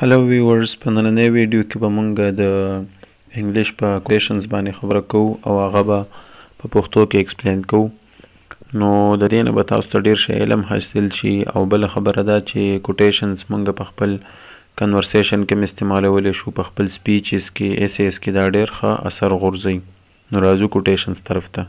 هلو ویورز په نننۍ ویډیو کې به مونږ د انګلیش په کویشنز باندې خبره کوو او هغه به په پښتو کې ایکسپلین کوو نو د دې نه به تاسو ته ډیر ښه علم حاصل شي او بل خبره دا چې کوټیشنز مونږ په خپل کنورسیشن کې استعمالول شو په خپل سپیچز کې ایسیز کې دا ډیر ښه اثر غورځي نو راځو کوټیشنز طرف ته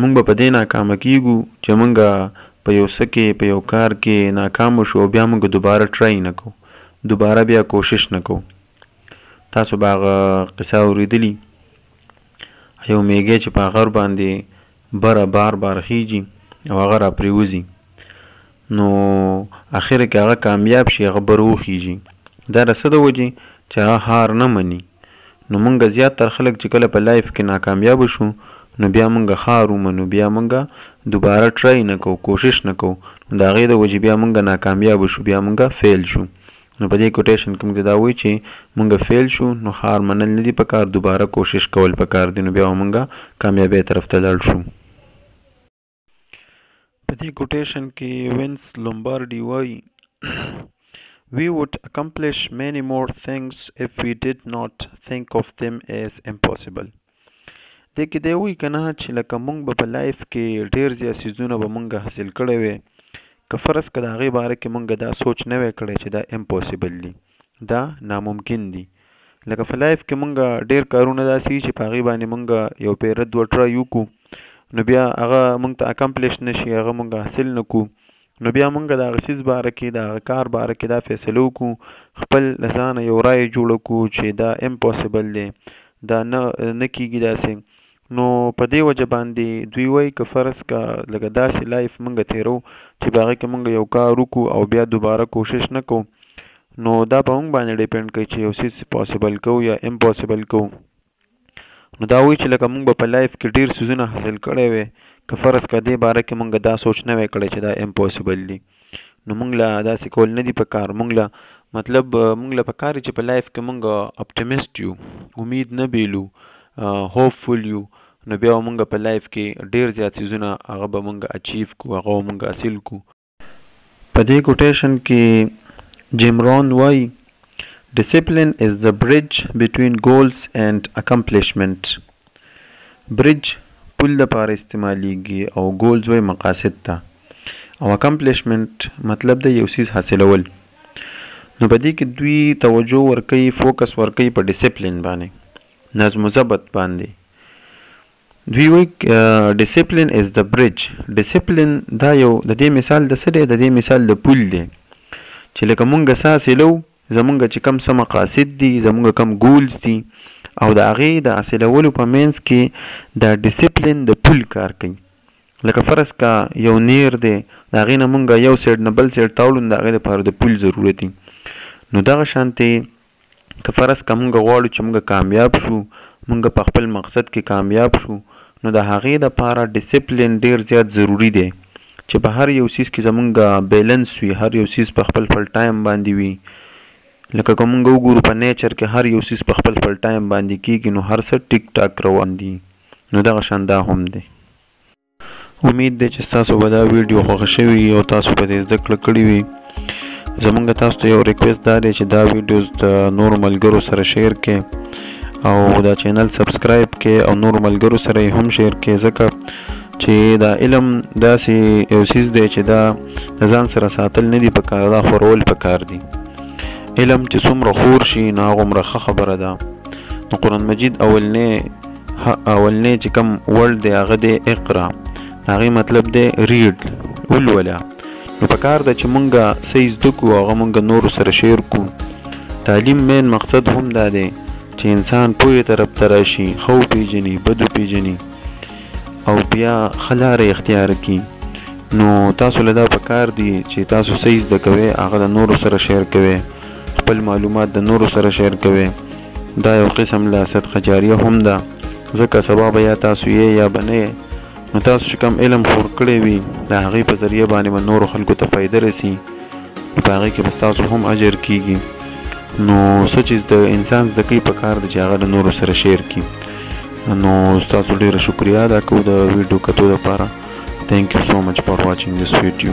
موږ به په دې ناکامه کېږو چې موږ په یو څه کې، په یو کار کې ناکام شو او بیا موږ دوباره ټرای نه کوو، دوباره بیا کوشش نه کوو. تاسو به هغه قصه اورېدلي یو مېږی چې په غر باندې بره بار بار خېژي او هغه راپرېوځي. نو اخر که هغه کامياب شي هغه بر وخيژي دا د څه د وجې چې هغه هار نه مني نو مونږ زيات تر خلک چې کله په لايف کې ناکامياب شو نو بيا مونږ هار ومنو بيا مونږ دوباره ټراي نه کوو کوشش نه کوو نو د هغې د وجې بيا مونږ ناکامياب شو بيا مونږ فيل شو نو په دې کوټيشن کې مونږ ته دا وايي چې مونږ فيل شو نو هار منل نه دي په کار دوباره کوشش کول په کار دي نو بيا به مونږ کاميابۍ طرف ته لاړ شو. په دې کوټیشن کې وینس لومبارډي وایي We would accomplish many more things if we did not think of them as impossible. دې کې دی وایي که نه چې لکه مونږ به په لایف کې ډېر زیات څیزونه به مونږ حاصل کړی وی که فرض که د هغې باره کې مونږ دا سوچ نه وی کړی چې دا امپوسیبل دي دا ناممکن دي لکه په لایف کې مونږ ډیر کارونه داسې وي چې په هغې باندې مونږ یو پیره دوه ټرای وکړو نو بیا هغه مونږ ته اکمپلیش نشي هغه مونږ حاصل نکو نو بیا مونږ د هغه سیز باره کې د هغه کار باره کې دا فیصله وکړو خپل له ځانه یو رای جوړه کړو چې دا امپوسیبل دی دا نه نه کیږي داسې نو په دې وجه باندې دوی وایي که فرض که لږه داسې لایف مونږ تیرو چې په هغه کې مونږ یو کار وکړو او بیا دوباره کوشش نه کوو نو دا په مونږ باندې ډیپند کوي چې یو څیز پاسیبل کوو یا امپاسیبل کوو نو دا وایي چې لکه مونږ به په لایف کې ډیر سیزونه حاصل کړی وي که فرض که دې باره کې مونږ دا سوچ نه وای کړی چې دا امپاسیبل دي نو مونږ له داسې کول نه دی په کار مونږ له مطلب مونږ له په کار چې په لایف کې مونږ اپټیمست یو امید نه بیلو هوپ فول یو نو بیا مونږ په لایف کې ډیر زیات سیزونه هغه به مونږ اچیو کو هغه مونږ حاصل کو په دې کوټیشن کې جیم رون وای ډیسپلین از د برج بټوین ګولز اینڈ اکمپلیشمنټ برج پول د پاره استعمالیږي او ګولز وای مقاصد ته او اکمپلیشمنټ مطلب د یو سیز حاصلول نو په دې کې دوی توجه ورکوي فوکس ورکوي په ډیسپلین باندې نظم و ضبط باندې دوی وای ډیسپلین از د برج ډیسپلین دا یو د دې مثال د سره د دې مثال د پول دی چې لکه مونږه ساسې لو زمونږ چې کوم څه مقاصد دي، زمونږ کوم ګولز دي او د هغې د حاصلولو په مینځ کې د ډسپلین د پول کار کوي. لکه فرض که یو نیر دی، د هغې نه مونږ یو سایډ نه بل سایډ ته اوړو نو د هغې لپاره د پول ضرورت دي. نو دغه شانتې که فرض که مونږ غواړو چې مونږ کامیاب شو، مونږ په خپل مقصد کې کامیاب شو نو د هغې لپاره ډسپلین ډیر زیات ضروري دی. چې په هر یو سیز کې زمونږ بیلنس وي هر یو سیز په خپل خپل ټایم باندې وي لکه که مونږ وګورو په نیچر کې هر یو سیز په خپل خپل ټایم باندې کیږي نو هر څه ټیک ټاک روان دي نو دغه شان دا هم دی امید دی چې تاسو به دا ویډیو خوښه شوی او تاسو به زده کړه کړې وي زمونږ تاسو ته یو ریکوست دا دی چې دا ویډیوز د نور ملګرو سره شیر کړئ او دا چینل سبسکرایب کړئ او نور ملګرو سره یې هم شیر کړئ ځکه چې دا علم داسې یو سیز دی چې دا د ځان سره ساتل نه دی پکار دا خورول پکار دی علم چې څومره خور شي نو هغومره ښه خبره ده نو قرآن مجید اولنې اولنې چې کوم ورډ دی هغه دی اقرا هغې مطلب دی ریډ ولوله نو پکار ده چې مونږه سې زده کو هغه مونږه نورو سره شیر کو تعلیم مین مقصد هم دا دی چې انسان پوهې طرف ته راشي خو پیژني بدو پیژني او بیا خلاره اختیار کی نو تاسو له دا پکار دی چې تاسو سې زده کوئ هغه د نورو سره شیر کوئ خپل معلومات د نورو سره شیر کوئ دا یو قسم له صدقه جاریه هم ده ځکه سبا به یا تاسو یې یا بنه نو تاسو چې کوم علم خور کړی وي د هغې په ذریعه باندې به نورو خلکو ته فایده رسي نو په هغې کې به ستاسو هم اجر کیږي نو څه چې د انسان زده کوي په کار دی چې هغه د نورو سره شیر کړي نو ستاسو ډیره شکریا ادا کوو د ویډیو کتو لپاره ثانک یو سو مچ فار واچینګ دیس ویډیو